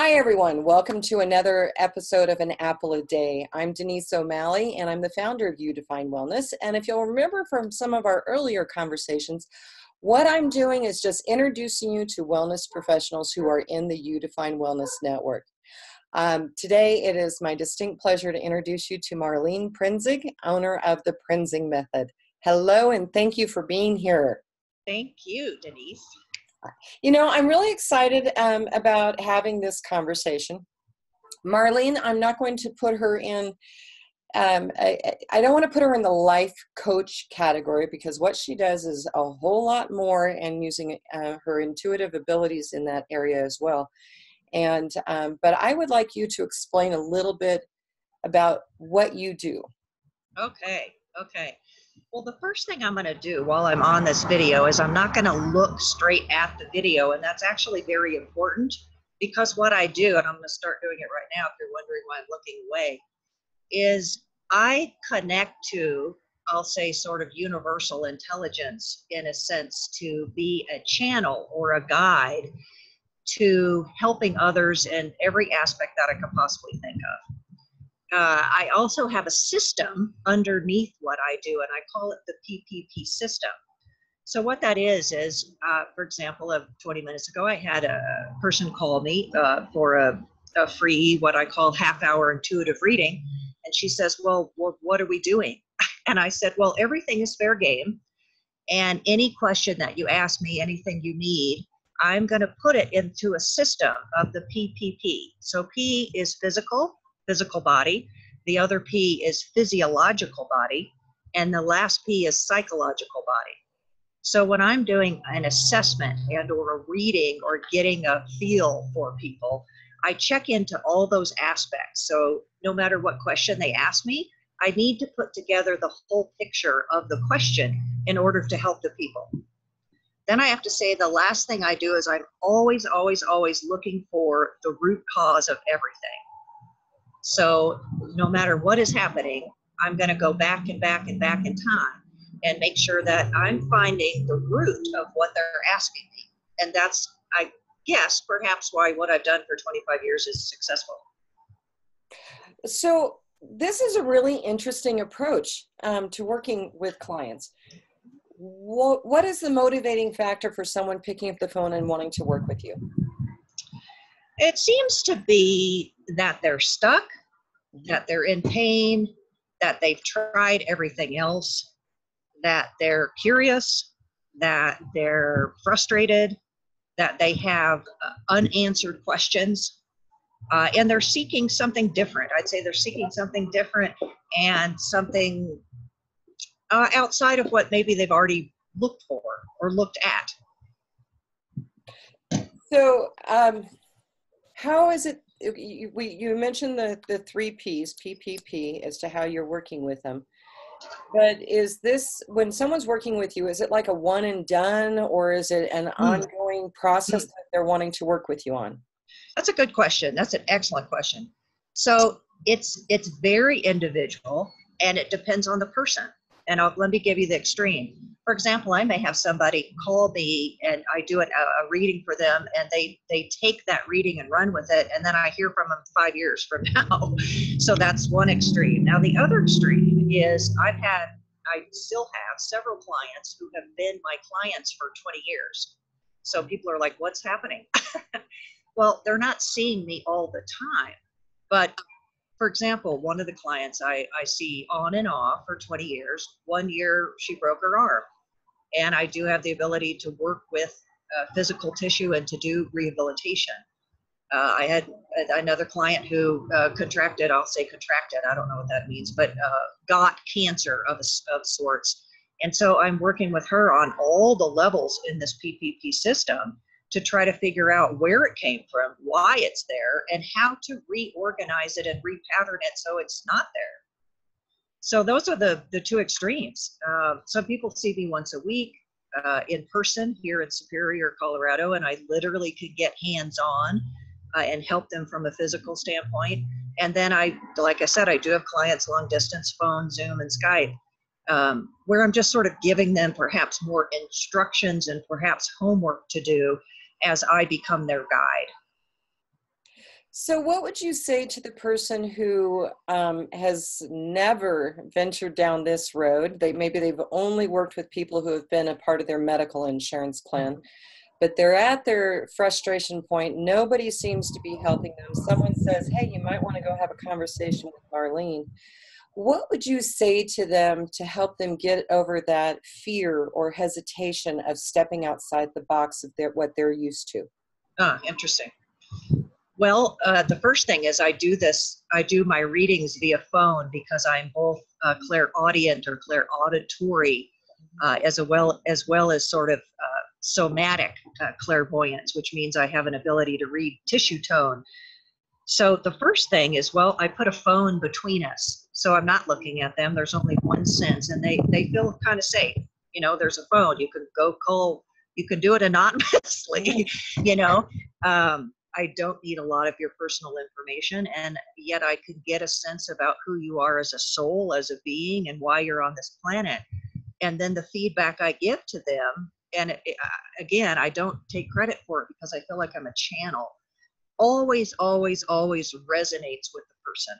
Hi, everyone. Welcome to another episode of An Apple a Day. I'm Denise O'Malley, and I'm the founder of You Define Wellness. And if you'll remember from some of our earlier conversations, what I'm doing is just introducing you to wellness professionals who are in the You Define Wellness Network. Um, today, it is my distinct pleasure to introduce you to Marlene Prinzing, owner of the Prinzing Method. Hello, and thank you for being here. Thank you, Denise. You know, I'm really excited um, about having this conversation. Marlene, I'm not going to put her in, um, I, I, don't want to put her in the life coach category because what she does is a whole lot more and using uh, her intuitive abilities in that area as well. And, um, but I would like you to explain a little bit about what you do. Okay, okay. Well, the first thing I'm going to do while I'm on this video is I'm not going to look straight at the video, and that's actually very important because what I do, and I'm going to start doing it right now if you're wondering why I'm looking away, is I connect to, I'll say, sort of universal intelligence in a sense to be a channel or a guide to helping others in every aspect that I could possibly think of uh, I also have a system underneath what I do, and I call it the PPP system. So what that is is, uh, for example, of 20 minutes ago, I had a person call me uh, for a, a, free, what I call half-hour intuitive reading, and she says, "Well, what are we doing?" And I said, "Well, everything is fair game, and any question that you ask me, anything you need, I'm going to put it into a system of the PPP. So P is physical, physical body. The other P is physiological body. And the last P is psychological body. So when I'm doing an assessment and or a reading or getting a feel for people, I check into all those aspects. So no matter what question they ask me, I need to put together the whole picture of the question in order to help the people. Then I have to say the last thing I do is I'm always, always, always looking for the root cause of everything. So no matter what is happening, I'm going to go back and back and back in time and make sure that I'm finding the root of what they're asking me. And that's, I guess, perhaps why what I've done for 25 years is successful. So, this is a really interesting approach um, to working with clients. What, what is the motivating factor for someone picking up the phone and wanting to work with you? It seems to be that they're stuck that they're in pain, that they've tried everything else, that they're curious, that they're frustrated, that they have uh, unanswered questions, uh, and they're seeking something different. I'd say they're seeking something different and something uh, outside of what maybe they've already looked for or looked at. So, um, how is it you, we, you mentioned the, the three P's, PPP, as to how you're working with them. But is this, when someone's working with you, is it like a one and done or is it an mm. ongoing process mm. that they're wanting to work with you on? That's a good question. That's an excellent question. So it's it's very individual and it depends on the person. And I'll, let me give you the extreme for example, I may have somebody call me and I do an, a, reading for them and they, they take that reading and run with it. And then I hear from them five years from now. so that's one extreme. Now, the other extreme is I've had, I still have several clients who have been my clients for 20 years. So people are like, what's happening? well, they're not seeing me all the time, but for example, one of the clients I, I see on and off for 20 years, one year she broke her arm and I do have the ability to work with uh, physical tissue and to do rehabilitation. Uh, I had another client who uh, contracted, I'll say contracted, I don't know what that means, but uh, got cancer of, of sorts. And so I'm working with her on all the levels in this PPP system to try to figure out where it came from, why it's there, and how to reorganize it and repattern it so it's not there so those are the the two extremes. Uh, some people see me once a week uh, in person here in Superior, Colorado, and I literally could get hands on uh, and help them from a physical standpoint. And then I, like I said, I do have clients long distance, phone, Zoom, and Skype, um, where I'm just sort of giving them perhaps more instructions and perhaps homework to do as I become their guide. So, what would you say to the person who um, has never ventured down this road? They maybe they've only worked with people who have been a part of their medical insurance plan, mm-hmm. but they're at their frustration point. Nobody seems to be helping them. Someone says, "Hey, you might want to go have a conversation with Marlene." What would you say to them to help them get over that fear or hesitation of stepping outside the box of their, what they're used to? Ah, interesting. Well, uh, the first thing is I do this, I do my readings via phone because I'm both uh, clairaudient or clairauditory uh, as, well, as well as sort of uh, somatic uh, clairvoyance, which means I have an ability to read tissue tone. So the first thing is, well, I put a phone between us. So I'm not looking at them. There's only one sense and they, they feel kind of safe. You know, there's a phone. You can go call, you can do it anonymously, you know. Um, I don't need a lot of your personal information, and yet I could get a sense about who you are as a soul, as a being, and why you're on this planet. And then the feedback I give to them, and it, again, I don't take credit for it because I feel like I'm a channel, always, always, always resonates with the person.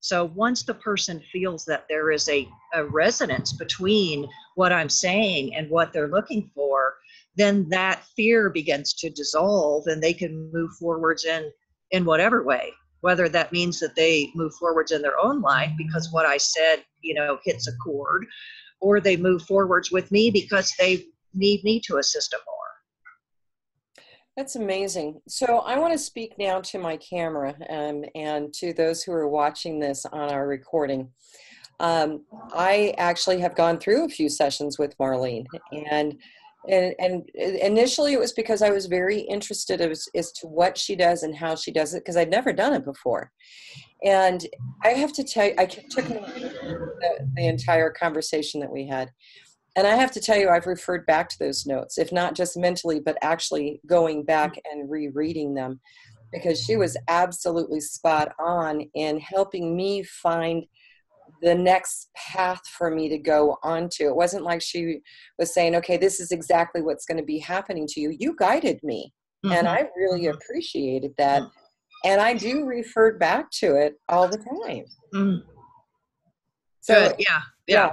So once the person feels that there is a, a resonance between what I'm saying and what they're looking for, then that fear begins to dissolve and they can move forwards in in whatever way whether that means that they move forwards in their own life because what i said you know hits a chord or they move forwards with me because they need me to assist them that's amazing. So I want to speak now to my camera um, and to those who are watching this on our recording. Um, I actually have gone through a few sessions with Marlene, and and, and initially it was because I was very interested as, as to what she does and how she does it because I'd never done it before. And I have to tell you, I took the, the entire conversation that we had. And I have to tell you, I've referred back to those notes, if not just mentally, but actually going back and rereading them because she was absolutely spot on in helping me find the next path for me to go onto. It wasn't like she was saying, okay, this is exactly what's going to be happening to you. You guided me. Mm-hmm. And I really mm-hmm. appreciated that. Mm-hmm. And I do refer back to it all the time. Mm-hmm. So, Good. yeah. Yeah. yeah.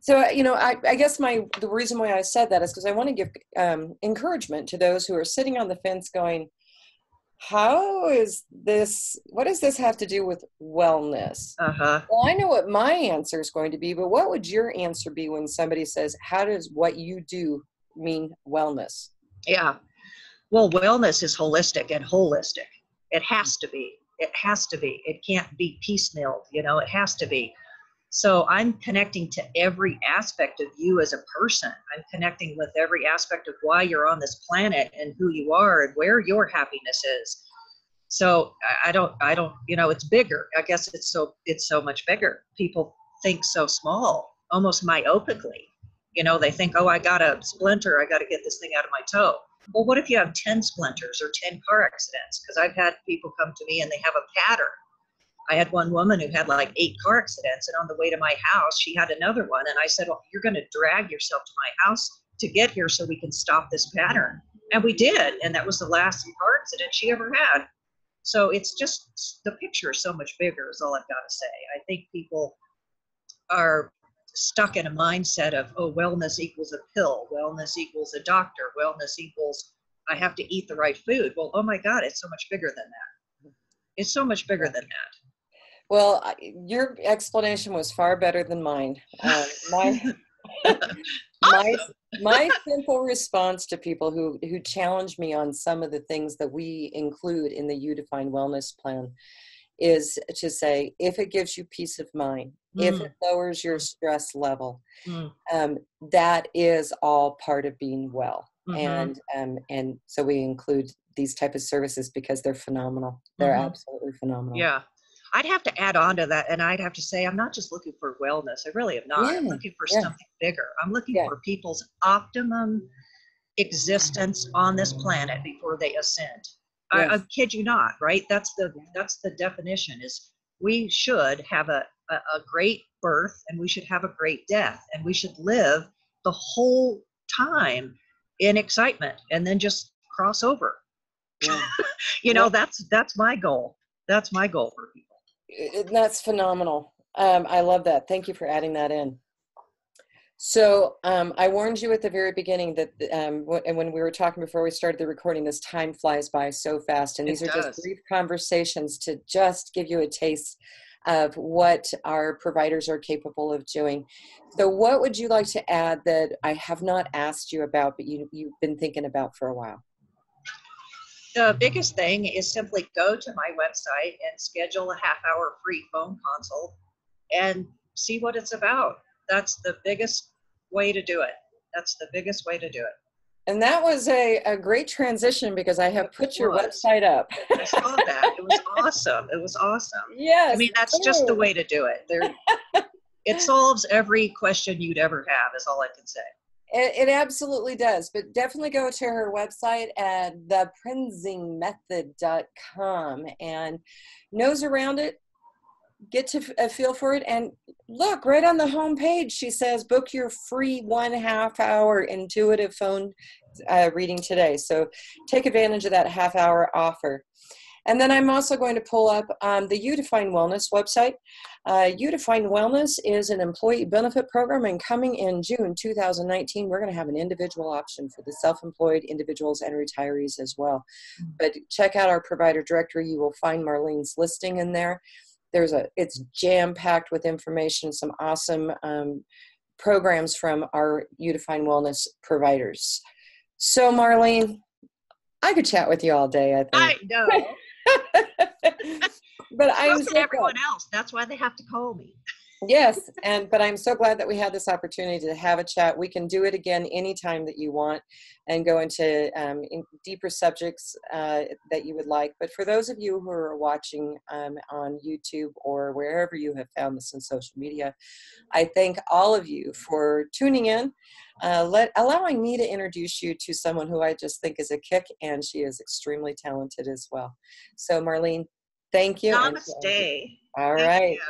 So, you know, I, I, guess my the reason why I said that is because I want to give um, encouragement to those who are sitting on the fence going, how is this what does this have to do with wellness? Uh-huh. well i know what my answer is going to be but what would your answer be when somebody says how does what you do mean wellness? Yeah. Well wellness is holistic and holistic. It has to be. It has to be. It can't be piecemeal you know? It has to be so I'm connecting to every aspect of you as a person. I'm connecting with every aspect of why you're on this planet and who you are and where your happiness is. So I don't, I don't, you know, it's bigger. I guess it's so, it's so much bigger. People think so small, almost myopically. You know, they think, oh, I got a splinter. I got to get this thing out of my toe. Well, what if you have 10 splinters or 10 car accidents? Because I've had people come to me and they have a pattern I had one woman who had like eight car accidents, and on the way to my house, she had another one. And I said, Well, you're going to drag yourself to my house to get here so we can stop this pattern. And we did. And that was the last car accident she ever had. So it's just the picture is so much bigger, is all I've got to say. I think people are stuck in a mindset of, oh, wellness equals a pill, wellness equals a doctor, wellness equals I have to eat the right food. Well, oh my God, it's so much bigger than that. It's so much bigger than that. Well, your explanation was far better than mine. Um, my, my, my simple response to people who, who challenge me on some of the things that we include in the You Define Wellness Plan is to say if it gives you peace of mind, mm. if it lowers your stress level, mm. um, that is all part of being well. Mm-hmm. And um, and so we include these type of services because they're phenomenal. They're mm-hmm. absolutely phenomenal. Yeah, I'd have to add on to that, and I'd have to say, I'm not just looking for wellness. I really am not. Yeah. I'm looking for yeah. something bigger. I'm looking yeah. for people's optimum existence on this planet before they ascend. Yes. I, I, kid you not, right? That's the that's the definition. Is we should have a, a, a great birth and we should have a great death, and we should live the whole time in excitement, and then just cross over you know, that's that's my goal. That's my goal for people. It, that's phenomenal. Um, I love that. Thank you for adding that in. So um, I warned you at the very beginning that, um, w- and when we were talking before we started the recording, this time flies by so fast, and these It are does. just brief conversations to just give you a taste of what our providers are capable of doing. So, what would you like to add that I have not asked you about, but you you've been thinking about for a while? The biggest thing is simply go to my website and schedule a half hour free phone consult and see what it's about. That's the biggest way to do it. That's the biggest way to do it. And that was a, a great transition because I have put your website up. I saw that. It was awesome. It was awesome. yes. I mean, that's just the way to do it. There, it solves every question you'd ever have, is all I can say. It, it absolutely does, but definitely go to her website at theprinzingmethod.com and nose around it, get to a feel for it, and look right on the home page. She says, book your free one half hour intuitive phone uh, reading today. So take advantage of that half hour offer. And then I'm also going to pull up um, the You Define Wellness website. Uh, You Define Wellness is an employee benefit program, and coming in June 2019, we're going to have an individual option for the self employed individuals and retirees as well. But check out our provider directory. You will find Marlene's listing in there. There's a it's jam packed with information, some awesome um, programs from our You Define Wellness providers. So, Marlene, I could chat with you all day. I think. I know. but I'm So everyone else. That's why they have to call me. Yes, and but I'm so glad that we had this opportunity to have a chat. We can do it again anytime that you want, and go into um, in deeper subjects uh, that you would like. But for those of you who are watching um, on YouTube or wherever you have found this in social media, I thank all of you for tuning in. Uh, let allowing me to introduce you to someone who I just think is a kick, and she is extremely talented as well. So, Marlene, thank you. and of you- All Thank right. you.